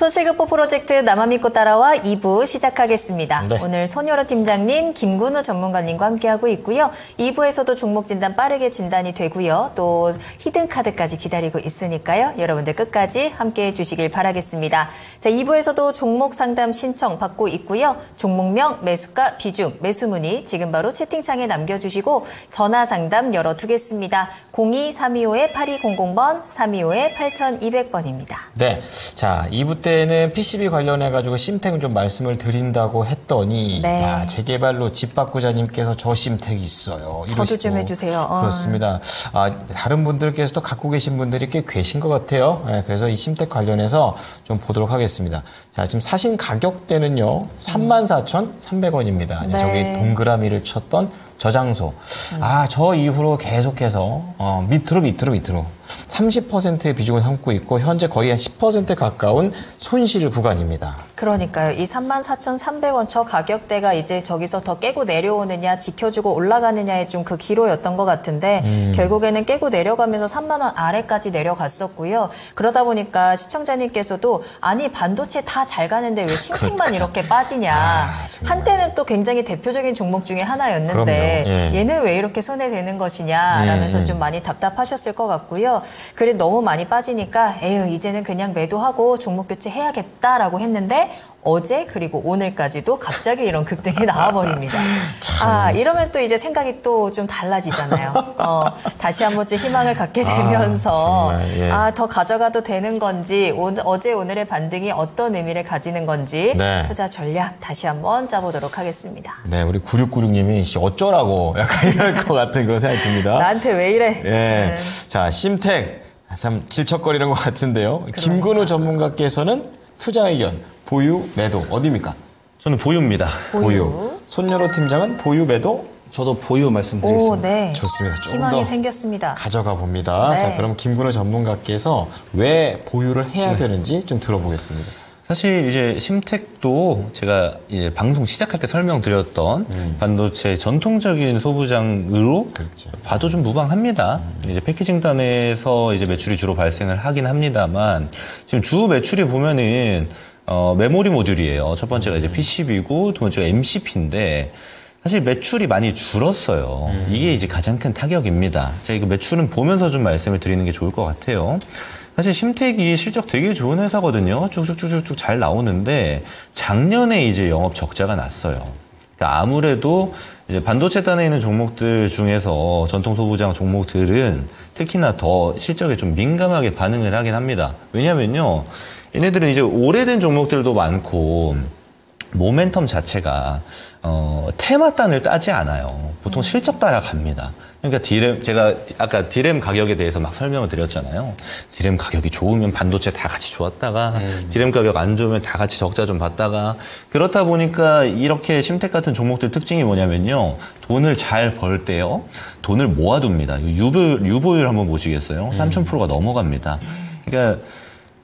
손실극복 프로젝트 나만 믿고 따라와 2부 시작하겠습니다. 네. 오늘 손여로 팀장님, 김근우 전문가님과 함께하고 있고요. 2부에서도 종목 진단 빠르게 진단이 되고요. 또 히든 카드까지 기다리고 있으니까요. 여러분들 끝까지 함께해 주시길 바라겠습니다. 자, 2부에서도 종목 상담 신청 받고 있고요. 종목명, 매수가, 비중, 매수 문의 지금 바로 채팅창에 남겨주시고 전화 상담 열어두겠습니다. 02-325-8200번, 325-8200번입니다. 네. 자, 2부 때는 PCB 관련해 가지고 심택은 좀 말씀을 드린다고 했더니, 네. 야, 재개발로 집 바꾸자님께서 저 심택이 있어요. 저도 이러시고. 좀 해주세요. 어. 그렇습니다. 아, 다른 분들께서도 갖고 계신 분들이 꽤 계신 것 같아요. 예, 그래서 이 심택 관련해서 좀 보도록 하겠습니다. 자, 지금 사신 가격대는요, 34,300원입니다. 네. 저기 동그라미를 쳤던 저장소. 아, 저 이후로 계속해서 어, 밑으로 밑으로 밑으로 30%의 비중을 삼고 있고 현재 거의 한 10% 가까운 손실 구간입니다. 그러니까요. 이 34,300원 저 가격대가 이제 저기서 더 깨고 내려오느냐 지켜주고 올라가느냐의 좀 그 기로였던 것 같은데 음. 결국에는 깨고 내려가면서 3만 원 아래까지 내려갔었고요. 그러다 보니까 시청자님께서도 아니 반도체 다 잘 가는데 왜 신택만 이렇게 빠지냐. 아. 한때는 또 굉장히 대표적인 종목 중에 하나였는데. 예. 얘는 왜 이렇게 손해 되는 것이냐라면서 음, 음. 좀 많이 답답하셨을 것 같고요. 그래 너무 많이 빠지니까 에휴 이제는 그냥 매도하고 종목 교체 해야겠다라고 했는데 어제 그리고 오늘까지도 갑자기 이런 급등이 나와버립니다. 아 이러면 또 이제 생각이 또 좀 달라지잖아요. 어, 다시 한번 좀 희망을 갖게 아, 되면서 정말, 예. 아더 가져가도 되는 건지 오늘, 어제 오늘의 반등이 어떤 의미를 가지는 건지 네. 투자 전략 다시 한번 짜보도록 하겠습니다. 네, 우리 9696님이 씨 어쩌라고 약간 이럴 것 같은 그런 생각이 듭니다. 나한테 왜 이래? 예. 네. 자, 심택. 참 질척거리는 것 같은데요. 김근우 전문가께서는 투자 의견, 보유, 매도 어디입니까? 저는 보유입니다. 보유. 손여로 팀장은 보유, 매도 저도 보유 말씀드리겠습니다. 오, 네. 좋습니다. 조금 희망이 더 생겼습니다. 가져가 봅니다. 네. 자, 그럼 김근우 전문가께서 왜 보유를 네. 해야 되는지 좀 들어보겠습니다. 사실 이제 심택도 제가 이제 방송 시작할 때 설명드렸던 반도체 전통적인 소부장으로 그렇죠. 봐도 좀 무방합니다. 이제 패키징단에서 이제 매출이 주로 발생을 하긴 합니다만 지금 주 매출이 보면은 어, 메모리 모듈이에요. 첫 번째가 이제 PCB고 두 번째가 MCP인데 사실 매출이 많이 줄었어요. 이게 이제 가장 큰 타격입니다. 제가 이거 매출은 보면서 좀 말씀을 드리는 게 좋을 것 같아요. 사실 심택이 실적 되게 좋은 회사거든요. 쭉쭉쭉쭉 잘 나오는데 작년에 이제 영업 적자가 났어요. 그러니까 아무래도 이제 반도체단에 있는 종목들 중에서 전통 소부장 종목들은 특히나 더 실적에 좀 민감하게 반응을 하긴 합니다. 왜냐면요. 얘네들은 이제 오래된 종목들도 많고 모멘텀 자체가 어, 테마단을 따지 않아요. 보통 실적 따라갑니다. 그러니까 디램 제가 아까 디램 가격에 대해서 막 설명을 드렸잖아요. 디램 가격이 좋으면 반도체 다 같이 좋았다가 디램 가격 안 좋으면 다 같이 적자 좀 받다가 그렇다 보니까 이렇게 심택 같은 종목들 특징이 뭐냐면요. 돈을 잘 벌 때요. 돈을 모아둡니다. 유보, 유보율 한번 보시겠어요? 3,000%가 넘어갑니다. 그러니까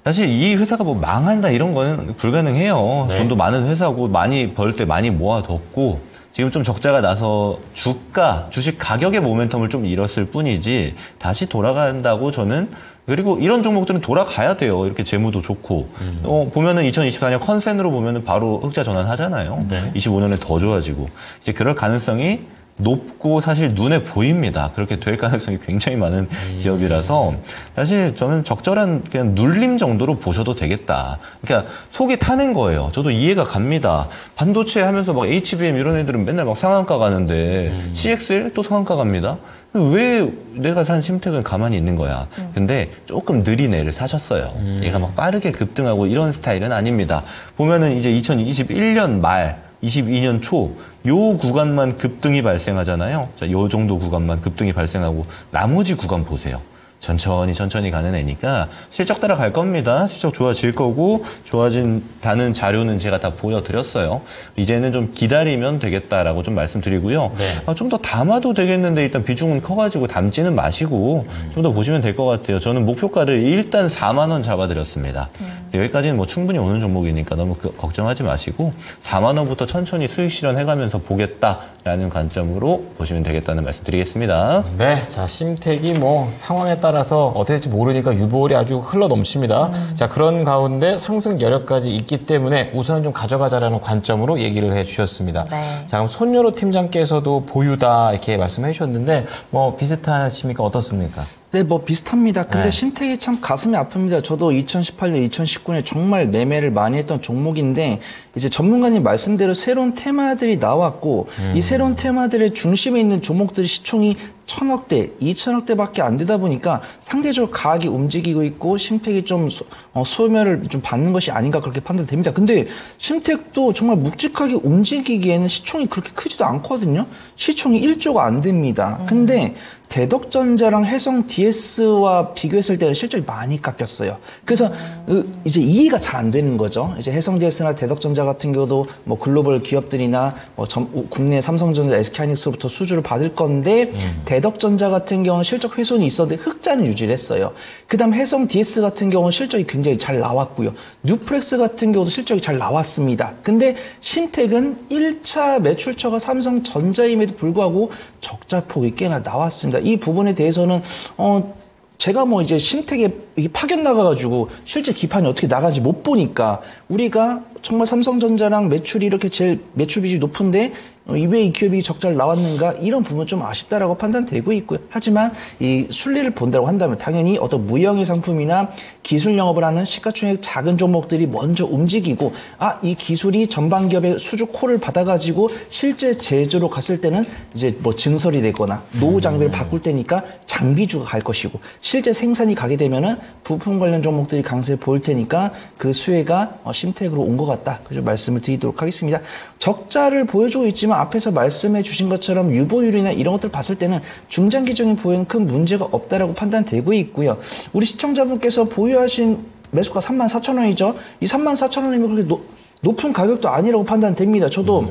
사실 이 회사가 뭐 망한다 이런 거는 불가능해요. 네. 돈도 많은 회사고 많이 벌 때 많이 모아뒀고 지금 좀 적자가 나서 주가, 주식 가격의 모멘텀을 좀 잃었을 뿐이지 다시 돌아간다고 저는 그리고 이런 종목들은 돌아가야 돼요. 이렇게 재무도 좋고 어, 보면은 2024년 컨센으로 보면은 바로 흑자 전환하잖아요. 네. 25년에 더 좋아지고 이제 그럴 가능성이 높고 사실 눈에 보입니다. 그렇게 될 가능성이 굉장히 많은 기업이라서 사실 저는 적절한 그냥 눌림 정도로 보셔도 되겠다. 그러니까 속이 타는 거예요. 저도 이해가 갑니다. 반도체 하면서 막 HBM 이런 애들은 맨날 막 상한가 가는데 CXL 또 상한가 갑니다. 왜 내가 산 심택은 가만히 있는 거야? 근데 조금 느린 애를 사셨어요. 얘가 막 빠르게 급등하고 이런 스타일은 아닙니다. 보면은 이제 2021년 말 22년 초 요 구간만 급등이 발생하잖아요. 자, 요 정도 구간만 급등이 발생하고 나머지 구간 보세요. 천천히 천천히 가는 애니까 실적 따라갈 겁니다. 실적 좋아질 거고 좋아진다는 자료는 제가 다 보여드렸어요. 이제는 좀 기다리면 되겠다라고 좀 말씀드리고요. 네. 아, 좀더 담아도 되겠는데 일단 비중은 커가지고 담지는 마시고 좀더 보시면 될 것 같아요. 저는 목표가를 일단 4만 원 잡아드렸습니다. 여기까지는 뭐 충분히 오는 종목이니까 너무 그- 걱정하지 마시고 4만 원부터 천천히 수익 실현해가면서 보겠다라는 관점으로 보시면 되겠다는 말씀드리겠습니다. 네, 자 심택이 뭐 상황에 따라 따라서 어떻게 될지 모르니까 유보율이 아주 흘러 넘칩니다. 자, 그런 가운데 상승 여력까지 있기 때문에 우선은 좀 가져가자라는 관점으로 얘기를 해 주셨습니다. 네. 자, 그럼 손여로 팀장께서도 보유다 이렇게 말씀해 주셨는데 뭐 비슷하십니까? 어떻습니까? 네, 뭐 비슷합니다. 근데 네. 신택이 참 가슴이 아픕니다. 저도 2018년, 2019년에 정말 매매를 많이 했던 종목인데 이제 전문가님 말씀대로 새로운 테마들이 나왔고 이 새로운 테마들의 중심에 있는 종목들의 시총이 천억대, 이천억대밖에 안 되다 보니까 상대적으로 가격이 움직이고 있고 심택이 좀 소, 어, 소멸을 좀 받는 것이 아닌가 그렇게 판단됩니다. 근데 심택도 정말 묵직하게 움직이기에는 시총이 그렇게 크지도 않거든요. 시총이 1조가 안 됩니다. 근데 대덕전자랑 해성 DS와 비교했을 때는 실적이 많이 깎였어요. 그래서 으, 이제 이해가 잘 안 되는 거죠. 이제 해성 DS나 대덕전자 같은 경우도 뭐 글로벌 기업들이나 뭐 점- 우- 국내 삼성전자, SK하이닉스로부터 수주를 받을 건데 대덕전자 같은 경우는 실적 훼손이 있었는데 흑자는 유지를 했어요. 그 다음 해성 DS 같은 경우는 실적이 굉장히 잘 나왔고요. 뉴프렉스 같은 경우도 실적이 잘 나왔습니다. 근데 신택은 1차 매출처가 삼성전자임에도 불구하고 적자 폭이 꽤나 나왔습니다. 이 부분에 대해서는 어 제가 뭐 이제 신택에 파견 나가가지고 실제 기판이 어떻게 나가지 못 보니까 우리가 정말 삼성전자랑 매출이 이렇게 제일 매출 비중이 높은데 어, 이왜 이 기업이 적자를 나왔는가 이런 부분 좀 아쉽다라고 판단되고 있고요. 하지만 이 순리를 본다고 한다면 당연히 어떤 무형의 상품이나 기술 영업을 하는 시가총액 작은 종목들이 먼저 움직이고 아 이 기술이 전방 기업의 수주 콜을 받아가지고 실제 제조로 갔을 때는 이제 뭐 증설이 되거나 노후 장비를 바꿀 때니까 장비주가 갈 것이고 실제 생산이 가게 되면은 부품 관련 종목들이 강세를 보일 테니까 그 수혜가 어, 심텍으로 온 것 같다. 그죠 말씀을 드리도록 하겠습니다. 적자를 보여주고 있지만 앞에서 말씀해 주신 것처럼 유보율이나 이런 것들 봤을 때는 중장기적인 보유는 큰 문제가 없다라고 판단되고 있고요. 우리 시청자분께서 보유 하신 매수가 3만 4천 원이죠. 이 3만 4천 원이면 그렇게 노- 높은 가격도 아니라고 판단됩니다. 저도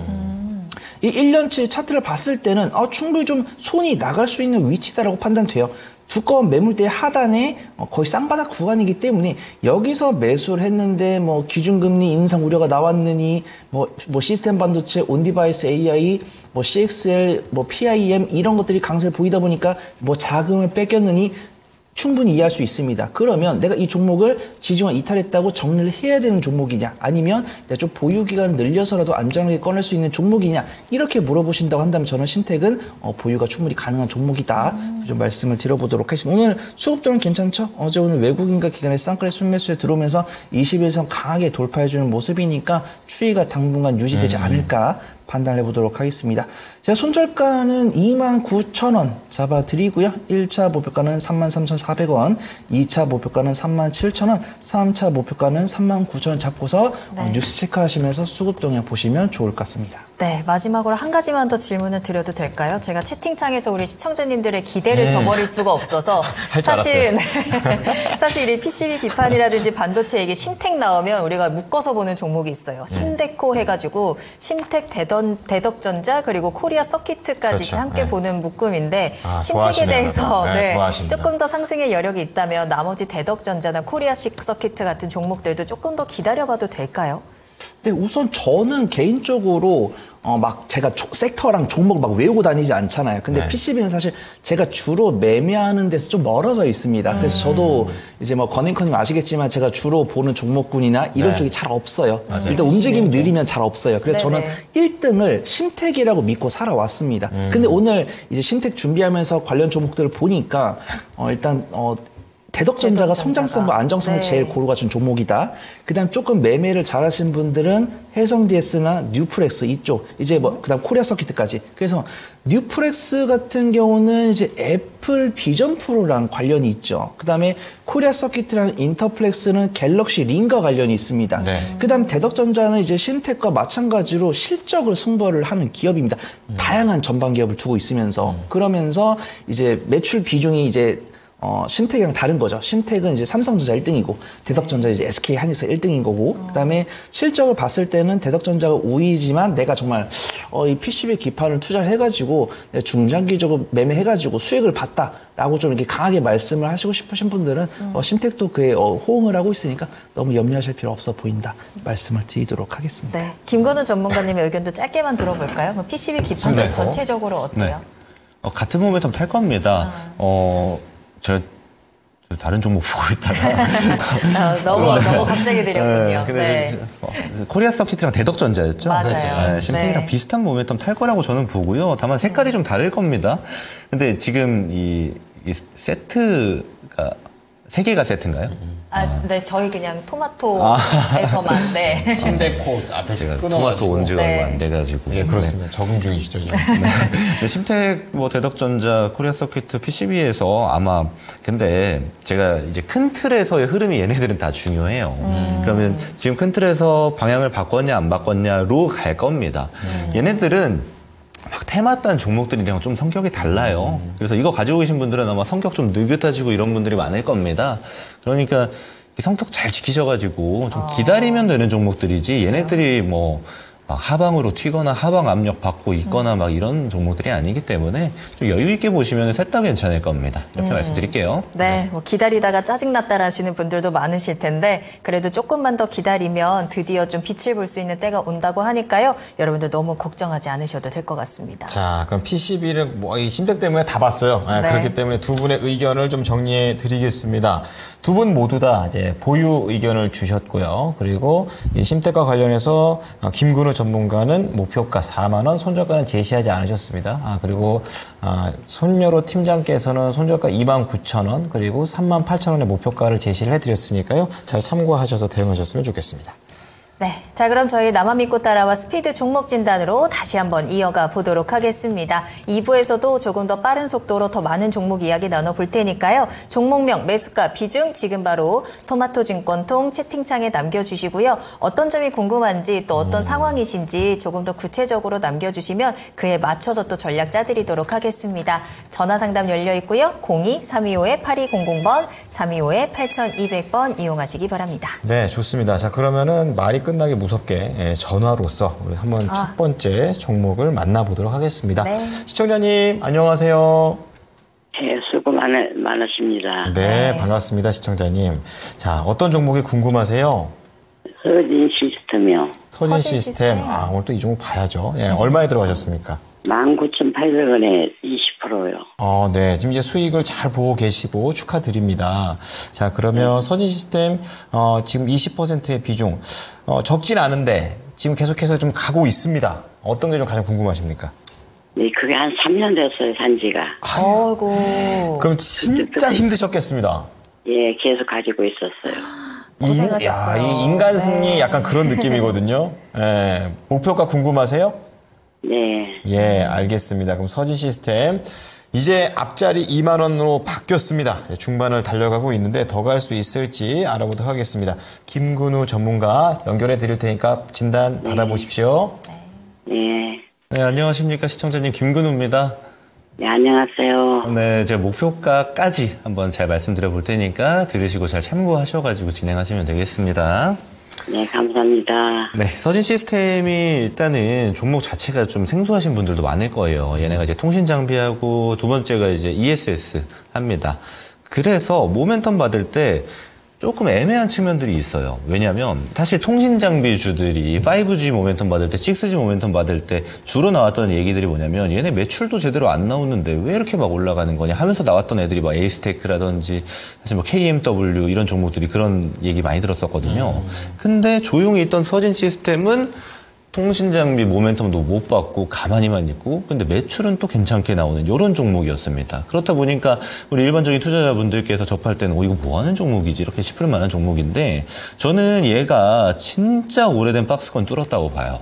이 1년치 차트를 봤을 때는 아, 충분히 좀 손이 나갈 수 있는 위치다라고 판단돼요. 두꺼운 매물대 하단에 어, 거의 쌍바닥 구간이기 때문에 여기서 매수를 했는데 뭐 기준금리 인상 우려가 나왔느니 뭐, 뭐 시스템 반도체, on-device AI, 뭐 CXL, 뭐 PIM 이런 것들이 강세를 보이다 보니까 뭐 자금을 뺏겼느니 충분히 이해할 수 있습니다. 그러면 내가 이 종목을 지지선 이탈했다고 정리를 해야 되는 종목이냐 아니면 내가 좀 보유 기간을 늘려서라도 안전하게 꺼낼 수 있는 종목이냐 이렇게 물어보신다고 한다면 저는 신택은 어, 보유가 충분히 가능한 종목이다. 좀 말씀을 드려보도록 하겠습니다. 오늘 수급도는 괜찮죠? 어제 오늘 외국인과 기관의 쌍끌의 순매수에 들어오면서 21선 강하게 돌파해주는 모습이니까 추이가 당분간 유지되지 않을까 판단해 보도록 하겠습니다. 제가 손절가는 29,000원 잡아드리고요. 1차 목표가는 33,400원, 2차 목표가는 37,000원, 3차 목표가는 39,000원 잡고서 어, 뉴스 체크하시면서 수급 동향 보시면 좋을 것 같습니다. 네, 마지막으로 한 가지만 더 질문을 드려도 될까요? 제가 채팅창에서 우리 시청자님들의 기대를 저버릴 수가 없어서 음. 사실 네. 사실 이 PCB 기판이라든지 반도체 얘기 심텍 나오면 우리가 묶어서 보는 종목이 있어요. 네. 심대코 해가지고 심텍 대던 대덕전자 그리고 코리아 서키트까지 그렇죠. 함께 네. 보는 묶음인데 아, 좋아하시네요. 대해서 네, 좋아하십니다. 조금 더 상승의 여력이 있다면 나머지 대덕전자나 코리아 서키트 같은 종목들도 조금 더 기다려봐도 될까요? 근데 우선 저는 개인적으로 어 막 제가 조- 섹터랑 종목 막 외우고 다니지 않잖아요. 근데 네. PCB는 사실 제가 주로 매매하는 데서 좀 멀어져 있습니다. 그래서 저도 이제 뭐 건행커님 아시겠지만 제가 주로 보는 종목군이나 이런 네. 쪽이 잘 없어요. 맞아요. 일단 움직임 느리면 잘 없어요. 그래서 저는 네네. 1등을 심택이라고 믿고 살아왔습니다. 근데 오늘 이제 심택 준비하면서 관련 종목들을 보니까 어 일단 어 대덕전자가. 성장성과 안정성을 네. 제일 고루 갖춘 종목이다. 그다음 조금 매매를 잘하신 분들은 해성 DS나 뉴프렉스 이쪽 이제 뭐 그다음 코리아 서키트까지. 그래서 뉴프렉스 같은 경우는 이제 Apple Vision Pro랑 관련이 있죠. 그다음에 코리아 서키트랑 인터플렉스는 Galaxy Ring과 관련이 있습니다. 네. 그다음 대덕전자는 이제 심텍과 마찬가지로 실적으로 승부를 하는 기업입니다. 다양한 전방 기업을 두고 있으면서 그러면서 이제 매출 비중이 이제 어, 심택이랑 다른 거죠. 심택은 이제 삼성전자 1등이고 대덕전자 이제 SK 하이닉스 1등인 거고 그다음에 실적을 봤을 때는 대덕전자가 우위지만 내가 정말 어, 이 PCB 기판을 투자를 해가지고 중장기적으로 매매해가지고 수익을 봤다라고 좀 이렇게 강하게 말씀을 하시고 싶으신 분들은 어, 심택도 그에 어, 호응을 하고 있으니까 너무 염려하실 필요 없어 보인다 말씀을 드리도록 하겠습니다. 네, 김건우 전문가님의 의견도 짧게만 들어볼까요? 그럼 PCB 기판 네. 전체적으로 어때요? 어, 같은 모멘텀 탈 겁니다. 어, 저저 다른 종목 보고 있다가 아, 너무 너무 갑자기 드렸군요. 네, 근데 네. 어, 코리아 서킷이랑 대덕전자였죠. 맞아요. 네, 심탱이랑 네. 비슷한 모멘텀 탈 거라고 저는 보고요. 다만 색깔이 좀 다를 겁니다. 근데 지금 이, 이 세트가 세 개가 세트인가요? 아, 네, 저희 그냥 토마토에서만 네. 신데코 앞에 제가 끊어가지고. 토마토 온 지가 네. 얼마 안 돼가지고. 예, 그렇습니다. 적응 중이시죠, 지금. 네, 심택 뭐 대덕전자 코리아 서킷 PCB에서 아마 근데 제가 이제 큰 틀에서의 흐름이 얘네들은 다 중요해요. 그러면 지금 큰 틀에서 방향을 바꿨냐 안 바꿨냐로 갈 겁니다. 얘네들은 막 테마딴 종목들이랑 좀 성격이 달라요. 그래서 이거 가지고 계신 분들은 아마 성격 좀 느긋하시고 이런 분들이 많을 겁니다. 그러니까 이 성격 잘 지키셔가지고 좀 기다리면 되는 종목들이지 얘네들이 뭐막 하방으로 튀거나 하방 압력 받고 있거나 막 이런 종목들이 아니기 때문에 좀 여유 있게 보시면 셋 다 괜찮을 겁니다. 이렇게 말씀드릴게요. 네, 뭐 기다리다가 짜증났다라시는 분들도 많으실 텐데 그래도 조금만 더 기다리면 드디어 좀 빛을 볼 수 있는 때가 온다고 하니까요. 여러분들 너무 걱정하지 않으셔도 될 것 같습니다. 자, 그럼 PCB를 뭐 이 심택 때문에 다 봤어요. 아, 네. 그렇기 때문에 두 분의 의견을 좀 정리해 드리겠습니다. 두 분 모두 다 이제 보유 의견을 주셨고요. 그리고 이 심텍과 관련해서 아, 김근우 전문가는 목표가 4만 원, 손절가는 제시하지 않으셨습니다. 아, 그리고 아, 손여로 팀장께서는 손절가 2만 9천 원, 그리고 3만 8천 원의 목표가를 제시를 해드렸으니까요. 잘 참고하셔서 대응하셨으면 좋겠습니다. 네. 자, 그럼 저희 나만 믿고 따라와 스피드 종목 진단으로 다시 한번 이어가 보도록 하겠습니다. 2부에서도 조금 더 빠른 속도로 더 많은 종목 이야기 나눠볼 테니까요. 종목명, 매수가, 비중 지금 바로 토마토 증권통 채팅창에 남겨주시고요. 어떤 점이 궁금한지 또 어떤 상황이신지 조금 더 구체적으로 남겨주시면 그에 맞춰서 또 전략 짜드리도록 하겠습니다. 전화 상담 열려 있고요. 02-325-8200번, 325-8200번 이용하시기 바랍니다. 네, 좋습니다. 자, 그러면은 말이 끝나기 무섭게 예, 전화로서 우리 한번 아. 첫 번째 종목을 만나보도록 하겠습니다. 네. 시청자님, 안녕하세요. 예, 수고 많으, 많으십니다. 네, 반갑습니다, 시청자님. 자, 어떤 종목이 궁금하세요? 서진 시스템이요. 서진, 시스템. 시스템. 아, 오늘 또 이 종목 봐야죠. 예, 얼마에 들어가셨습니까? 19,800원에 20% 요. 어, 네. 지금 이제 수익을 잘 보고 계시고 축하드립니다. 자, 그러면 서진 시스템, 어, 지금 20%의 비중, 어, 적진 않은데 지금 계속해서 좀 가고 있습니다. 어떤 게 좀 가장 궁금하십니까? 네, 그게 한 3년 됐어요, 산지가. 어이구. 그럼 진짜 힘드셨겠습니다. 예, 계속 가지고 있었어요. 고생하셨어요. 이, 야, 이 인간 승리 네. 약간 그런 느낌이거든요. 예. 목표가 궁금하세요? 네, 예, 알겠습니다. 그럼 서진 시스템. 이제 앞자리 2만 원으로 바뀌었습니다. 예, 중반을 달려가고 있는데 더 갈 수 있을지 알아보도록 하겠습니다. 김근우 전문가 연결해 드릴 테니까 진단 받아보십시오. 네. 네, 안녕하십니까 시청자님 김근우입니다. 네, 안녕하세요. 네, 제가 목표가까지 한번 잘 말씀드려 볼 테니까 들으시고 잘 참고하셔가지고 진행하시면 되겠습니다. 네, 감사합니다. 네, 서진 시스템이 일단은 종목 자체가 좀 생소하신 분들도 많을 거예요. 얘네가 이제 통신 장비하고 두 번째가 이제 ESS 합니다. 그래서 모멘텀 받을 때 조금 애매한 측면들이 있어요. 왜냐하면 사실 통신 장비주들이 5G 모멘텀 받을 때, 6G 모멘텀 받을 때 주로 나왔던 얘기들이 뭐냐면 얘네 매출도 제대로 안 나오는데 왜 이렇게 막 올라가는 거냐 하면서 나왔던 애들이 막 에이스테크라든지 사실 뭐 KMW 이런 종목들이 그런 얘기 많이 들었었거든요. 근데 조용히 있던 서진 시스템은 통신 장비 모멘텀도 못 받고 가만히만 있고 근데 매출은 또 괜찮게 나오는 이런 종목이었습니다. 그렇다 보니까 우리 일반적인 투자자분들께서 접할 때는 어 이거 뭐 하는 종목이지 이렇게 싶을 만한 종목인데 저는 얘가 진짜 오래된 박스권 뚫었다고 봐요.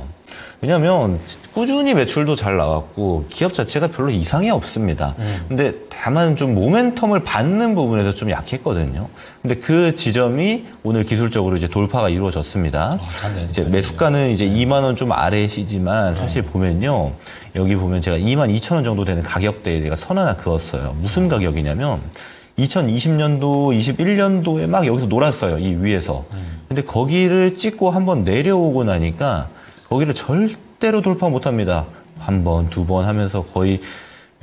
왜냐하면 꾸준히 매출도 잘 나왔고 기업 자체가 별로 이상이 없습니다. 근데 다만 좀 모멘텀을 받는 부분에서 좀 약했거든요. 근데 그 지점이 오늘 기술적으로 이제 돌파가 이루어졌습니다. 네, 이제 매수가는 이제 2만 원 좀 아래시지만 사실 보면요. 여기 보면 제가 2만 2천 원 정도 되는 가격대에 제가 선 하나 그었어요. 무슨 가격이냐면 2020년도, 21년도에 막 여기서 놀았어요. 이 위에서. 근데 거기를 찍고 한번 내려오고 나니까 거기를 절대로 돌파 못 합니다. 한 번, 두 번 하면서 거의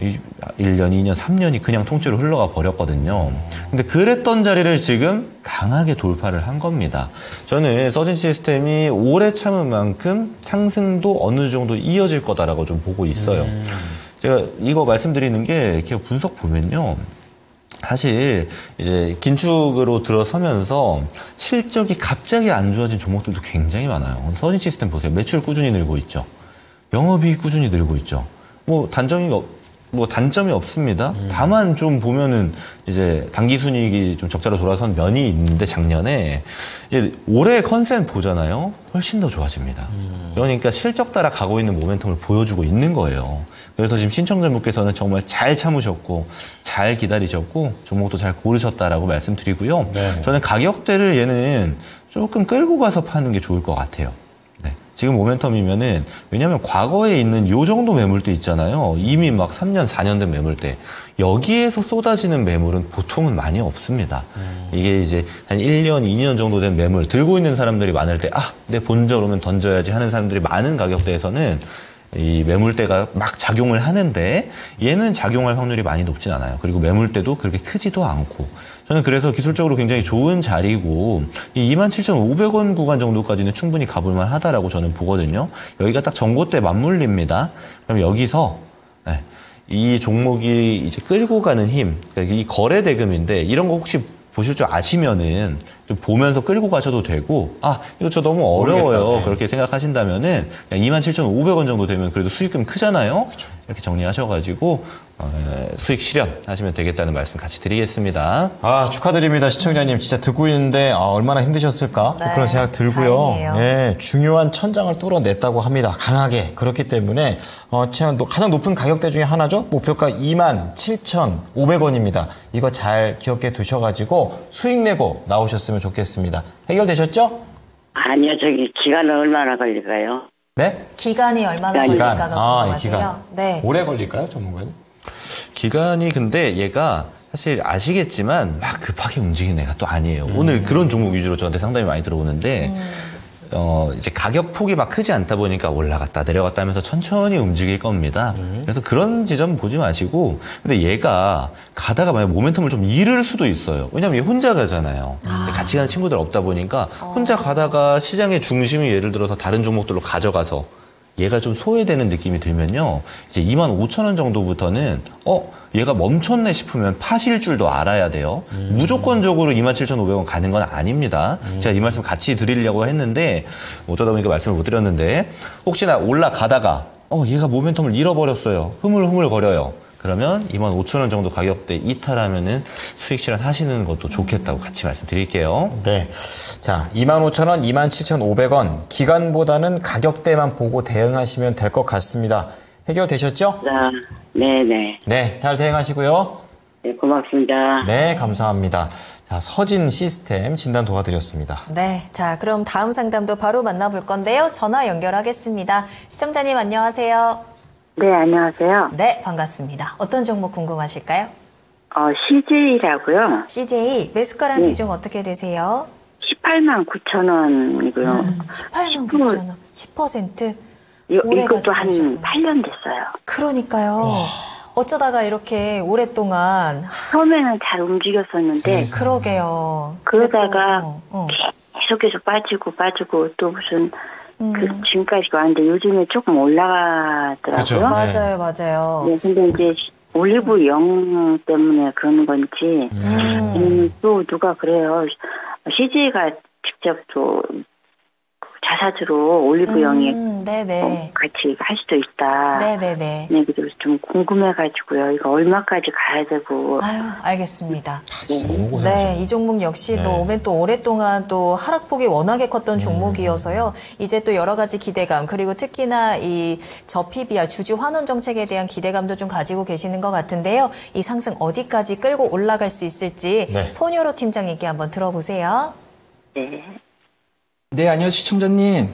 이 1년, 2년, 3년이 그냥 통째로 흘러가 버렸거든요. 근데 그랬던 자리를 지금 강하게 돌파를 한 겁니다. 저는 서진 시스템이 오래 참은 만큼 상승도 어느 정도 이어질 거다라고 좀 보고 있어요. 제가 이거 말씀드리는 게 분석 보면요. 사실 이제 긴축으로 들어서면서 실적이 갑자기 안 좋아진 종목들도 굉장히 많아요. 서진 시스템 보세요. 매출 꾸준히 늘고 있죠. 영업이익 꾸준히 늘고 있죠. 뭐 단점이 없- 뭐 단점이 없습니다. 다만 좀 보면은 이제 단기 순이익이 좀 적자로 돌아선 면이 있는데 작년에 이제 올해 컨센 보잖아요. 훨씬 더 좋아집니다. 그러니까 실적 따라 가고 있는 모멘텀을 보여주고 있는 거예요. 그래서 지금 신청자분께서는 정말 잘 참으셨고 잘 기다리셨고 종목도 잘 고르셨다라고 말씀드리고요. 네. 저는 가격대를 얘는 조금 끌고 가서 파는 게 좋을 것 같아요. 네. 지금 모멘텀이면은 왜냐하면 과거에 있는 요 정도 매물대 있잖아요. 이미 막 3년, 4년 된 매물대 여기에서 쏟아지는 매물은 보통은 많이 없습니다. 이게 이제 한 1년, 2년 정도 된 매물 들고 있는 사람들이 많을 때 아, 내 본절 오면 던져야지 하는 사람들이 많은 가격대에서는 이 매물대가 막 작용을 하는데 얘는 작용할 확률이 많이 높진 않아요. 그리고 매물대도 그렇게 크지도 않고 저는 그래서 기술적으로 굉장히 좋은 자리고 이 27,500원 구간 정도까지는 충분히 가볼 만 하다라고 저는 보거든요. 여기가 딱 전고대 맞물립니다. 그럼 여기서 네, 이 종목이 이제 끌고 가는 힘, 그러니까 이 거래 대금인데 이런 거 혹시 보실 줄 아시면은 좀 보면서 끌고 가셔도 되고 아 이거 저 너무 어려워요 모르겠다. 네. 그렇게 생각하신다면은 그냥 27,500원 정도 되면 그래도 수익금 크잖아요 그렇죠. 이렇게 정리하셔가지고 어, 수익 실현하시면 되겠다는 말씀 같이 드리겠습니다. 아, 축하드립니다. 시청자님. 진짜 듣고 있는데, 아, 얼마나 힘드셨을까? 또 네, 그런 생각 들고요. 네, 중요한 천장을 뚫어냈다고 합니다. 강하게. 그렇기 때문에, 어, 가장 높은 가격대 중에 하나죠. 목표가 27,500원입니다. 이거 잘 기억해 두셔가지고 수익 내고 나오셨으면 좋겠습니다. 해결되셨죠? 아니요, 저기 기간은 얼마나 걸릴까요? 네? 기간이 얼마나 기간. 걸릴까가 아? 기간. 네. 오래 걸릴까요, 전문가님? 기간이 근데 얘가 사실 아시겠지만 막 급하게 움직이는 애가 또 아니에요. 오늘 그런 종목 위주로 저한테 상담이 많이 들어오는데 어 이제 가격 폭이 막 크지 않다 보니까 올라갔다 내려갔다 하면서 천천히 움직일 겁니다. 그래서 그런 지점 보지 마시고 근데 얘가 가다가 만약 모멘텀을 좀 잃을 수도 있어요. 왜냐면 얘 혼자 가잖아요. 같이 가는 친구들 없다 보니까 혼자 가다가 시장의 중심이 예를 들어서 다른 종목들로 가져가서 얘가 좀 소외되는 느낌이 들면요. 이제 2만 5천 원 정도부터는 어 얘가 멈췄네 싶으면 파실 줄도 알아야 돼요. 무조건적으로 2만 7,500원 가는 건 아닙니다. 제가 이 말씀 같이 드리려고 했는데 어쩌다 보니까 말씀을 못 드렸는데 혹시나 올라가다가 어 얘가 모멘텀을 잃어버렸어요. 흐물흐물 거려요. 그러면 2만 5천 원 정도 가격대 이탈하면은 수익 실현 하시는 것도 좋겠다고 같이 말씀드릴게요. 네. 자, 25,000원, 27,500원. 기간보다는 가격대만 보고 대응하시면 될 것 같습니다. 해결되셨죠? 자, 네네. 네, 잘 대응하시고요. 네, 고맙습니다. 네, 감사합니다. 자, 서진 시스템 진단 도와드렸습니다. 네. 자, 그럼 다음 상담도 바로 만나볼 건데요. 전화 연결하겠습니다. 시청자님 안녕하세요. 네, 안녕하세요. 네, 반갑습니다. 어떤 종목 궁금하실까요? 어, CJ라고요. CJ 매수가랑 비중 어떻게 되세요? 18만 9천 원이고요. 18만 9천 원. 10%? 이, 오래 이것도 한 가지고 8년 됐어요. 그러니까요. 어쩌다가 이렇게 오랫동안 처음에는 잘 움직였었는데 그러게요. 그러다가 또, 어, 어. 계속해서 빠지고 빠지고 또 무슨 음. 그 지금까지 왔는데 요즘에 조금 올라가더라고요. 그쵸. 네. 맞아요, 맞아요. 네, 근데 이제 올리브 영 때문에 그런 건지 음. 음, 또 누가 그래요. CJ가 직접 또 자사주로 올리브 영에 음, 네네. 같이 할 수도 있다. 네네네. 네, 그래서 좀 궁금해가지고요. 이거 얼마까지 가야 되고. 아유, 알겠습니다. 진짜 너무 고생하셨네요. 네, 이 종목 역시 또 네. 오면 또 오랫동안 또 하락폭이 워낙에 컸던 종목이어서요. 이제 또 여러 가지 기대감 그리고 특히나 이 저PBR 주주 환원 정책에 대한 기대감도 좀 가지고 계시는 것 같은데요. 이 상승 어디까지 끌고 올라갈 수 있을지 네. 손효로 팀장님께 한번 들어보세요. 네. 네, 안녕하세요, 시청자님.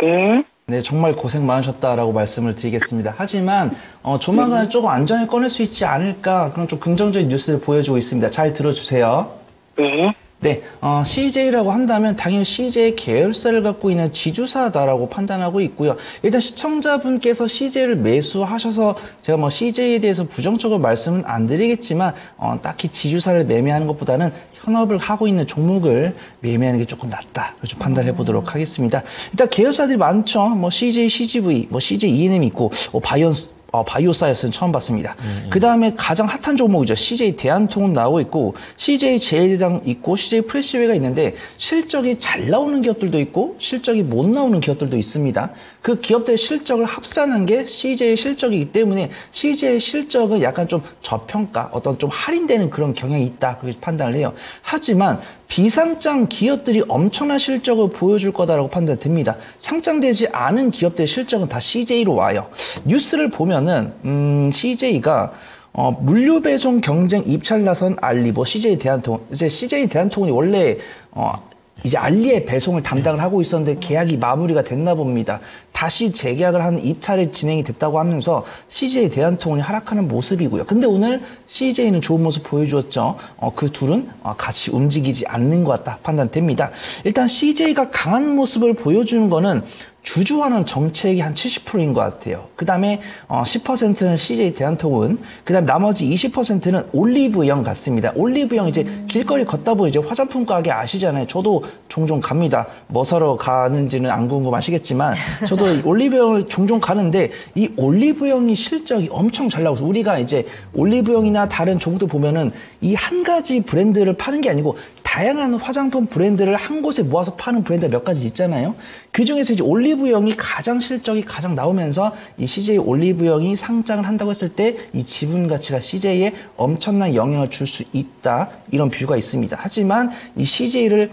네. 네, 정말 고생 많으셨다라고 말씀을 드리겠습니다. 하지만 어, 조만간 조금 안전을 꺼낼 수 있지 않을까 그런 좀 긍정적인 뉴스를 보여주고 있습니다. 잘 들어주세요. 네. 네, 어, CJ라고 한다면 당연히 CJ 계열사를 갖고 있는 지주사다라고 판단하고 있고요. 일단 시청자분께서 CJ를 매수하셔서 제가 뭐 CJ에 대해서 부정적으로 말씀은 안 드리겠지만 어, 딱히 지주사를 매매하는 것보다는 현업을 하고 있는 종목을 매매하는 게 조금 낫다. 좀 판단해 보도록 하겠습니다. 일단 계열사들이 많죠. 뭐 CJ, CGV, 뭐 CJ E&M 있고 어, 바이언스 어, 바이오 사이언스는 처음 봤습니다. 그 다음에 가장 핫한 종목이죠. CJ 대한통운 나오고 있고, CJ 제일제당 있고, CJ 프레시웨이가 있는데, 실적이 잘 나오는 기업들도 있고, 실적이 못 나오는 기업들도 있습니다. 그 기업들의 실적을 합산한 게 CJ의 실적이기 때문에, CJ의 실적은 약간 좀 저평가, 어떤 좀 할인되는 그런 경향이 있다. 그렇게 판단을 해요. 하지만, 비상장 기업들이 엄청난 실적을 보여줄 거다라고 판단됩니다. 상장되지 않은 기업들의 실적은 다 CJ로 와요. 뉴스를 보면 은 음, CJ가 어, 물류 배송 경쟁 입찰 나선 알리버 CJ 대한통운 이제 CJ 대한통운이 원래 어, 이제 알리의 배송을 담당을 하고 있었는데 계약이 마무리가 됐나 봅니다. 다시 재계약을 하는 입찰이 진행이 됐다고 하면서 CJ 대한통운이 하락하는 모습이고요. 근데 오늘 CJ는 좋은 모습 보여주었죠. 어, 그 둘은 어, 같이 움직이지 않는 것 같다 판단됩니다. 일단 CJ가 강한 모습을 보여주는 거는 주주하는 정책이 한 70%인 것 같아요. 그 다음에 어, 10%는 CJ 대한통운, 그 다음 나머지 20%는 올리브영 같습니다. 올리브영 이제 길거리 걷다 보면 이제 화장품 가게 아시잖아요. 저도 종종 갑니다. 뭐 사러 가는지는 안 궁금하시겠지만 저도 올리브영을 종종 가는데 이 올리브영이 실적이 엄청 잘 나와서 우리가 이제 올리브영이나 다른 종목들 보면은 이 한 가지 브랜드를 파는 게 아니고 다양한 화장품 브랜드를 한 곳에 모아서 파는 브랜드 몇 가지 있잖아요. 그 중에서 이제 올리브영이 가장 실적이 가장 나오면서 이 CJ 올리브영이 상장을 한다고 했을 때 이 지분 가치가 CJ에 엄청난 영향을 줄 수 있다. 이런 view가 있습니다. 하지만 이 CJ를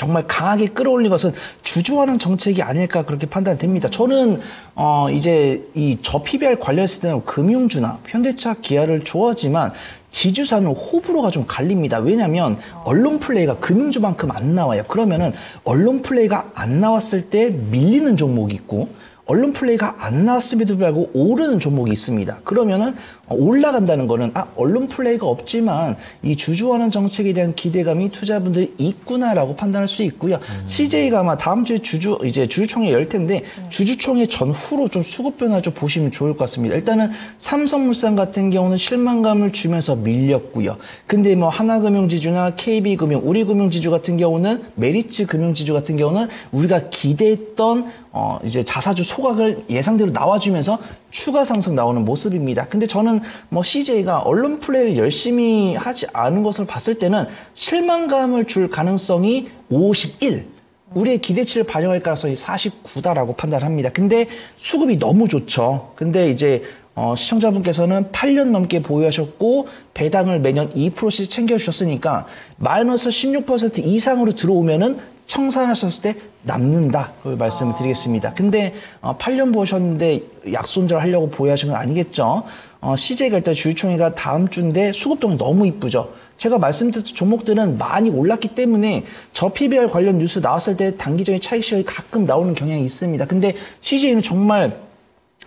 정말 강하게 끌어올린 것은 주주환원 정책이 아닐까 그렇게 판단됩니다. 저는 어 이제 이 저 PBR 관련했을 때는 금융주나 현대차 기아를 좋아하지만 지주사는 호불호가 좀 갈립니다. 왜냐하면 언론 플레이가 금융주만큼 안 나와요. 그러면은 언론 플레이가 안 나왔을 때 밀리는 종목이 있고 언론 플레이가 안 나왔음에도 불구하고 오르는 종목이 있습니다. 그러면은 올라간다는 거는 아 언론 플레이가 없지만 이 주주환원 정책에 대한 기대감이 투자분들이 있구나라고 판단할 수 있고요. CJ가 아마 다음 주에 주주 이제 주주총회 열 텐데 주주총회 전후로 좀 수급 변화 좀 보시면 좋을 것 같습니다. 일단은 삼성물산 같은 경우는 실망감을 주면서 밀렸고요. 근데 뭐 하나금융지주나 KB금융, 우리금융지주 같은 경우는 메리츠 금융지주 같은 경우는 우리가 기대했던 어 이제 자사주 소각을 예상대로 나와주면서 추가 상승 나오는 모습입니다. 근데 저는 뭐 CJ가 언론 플레이를 열심히 하지 않은 것을 봤을 때는 실망감을 줄 가능성이 51. 우리의 기대치를 반영할 가능성이 49다라고 판단합니다. 근데 수급이 너무 좋죠. 근데 이제 어, 시청자분께서는 8년 넘게 보유하셨고 배당을 매년 2%씩 챙겨주셨으니까 마이너스 16% 이상으로 들어오면은 청산하셨을 때 남는다 그 말씀을 드리겠습니다. 근데 어, 8년 보셨는데 약손절 하려고 보유하신 건 아니겠죠? 어, CJ가 일단 주주총회가 다음 주인데 수급동이 너무 이쁘죠. 제가 말씀드렸던 종목들은 많이 올랐기 때문에 저 PBR 관련 뉴스 나왔을 때 단기적인 차익 실현이 가끔 나오는 경향이 있습니다. 근데 CJ는 정말